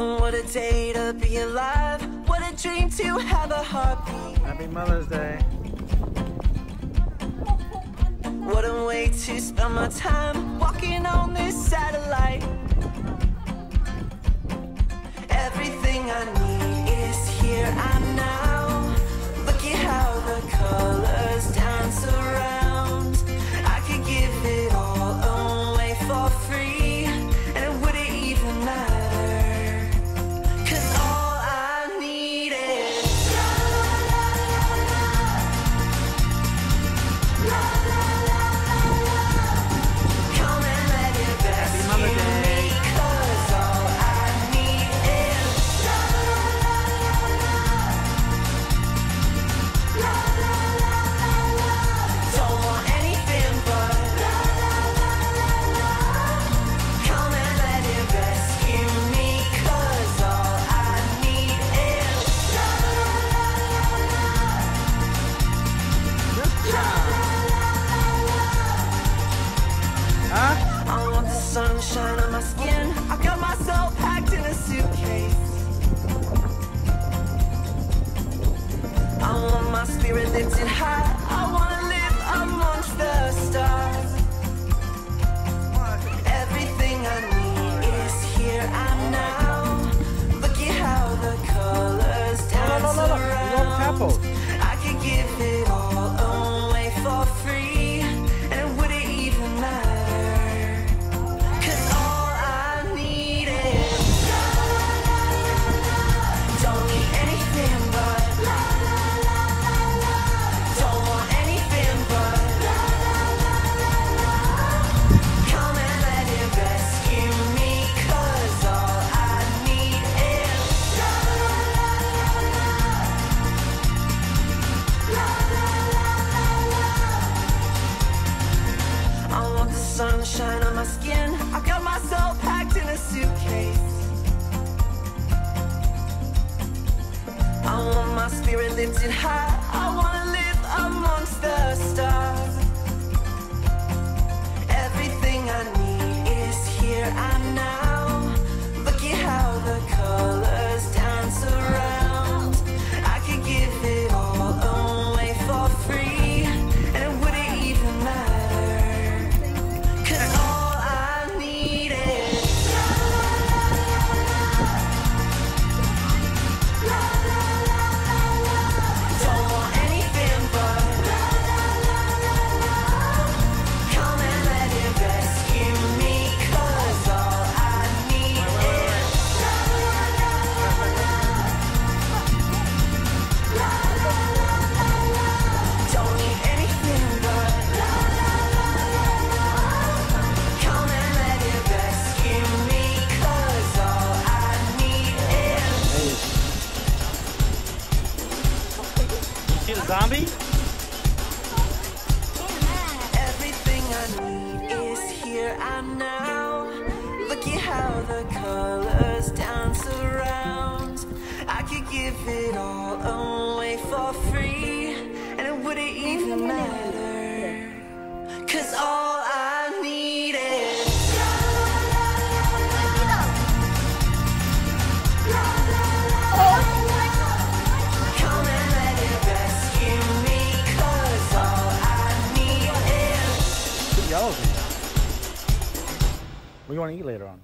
Oh, what a day to be alive. What a dream to have a heartbeat. Happy Mother's Day. What a way to spend my time walking on this satellite. Everything I need is here and sunshine on my skin. I got myself packed in a suitcase. I want my spirit lifted high. I wanna live amongst the stars. Everything I need is here and now. Look at how the colors No, dance no, no, no. Tap around. those. I could my skin. I got myself packed in a suitcase. I want my spirit lifted high. I wanna see? Everything I need is here and now. Look at how the colors dance around. I could give it all away want to eat later on?